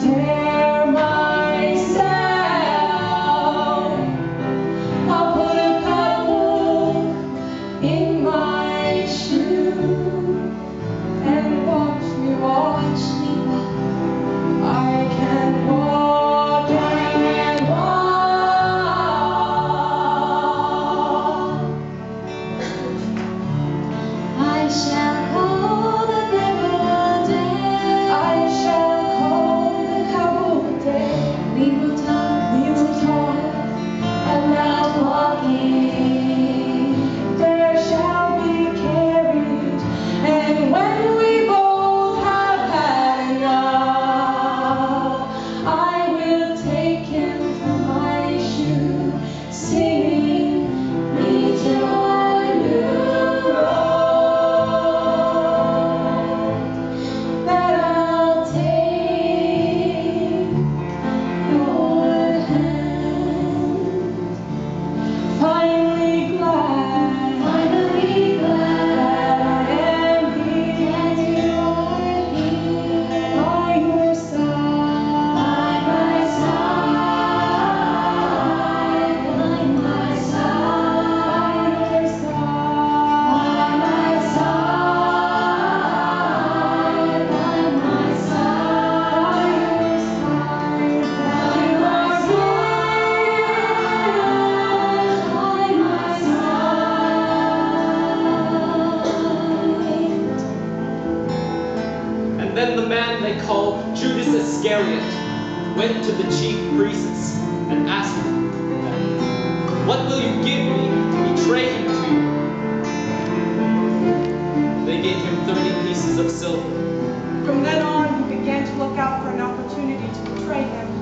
day. And then the man they call Judas Iscariot went to the chief priests and asked them, What will you give me to betray him to you? They gave him 30 pieces of silver. From then on, he began to look out for an opportunity to betray him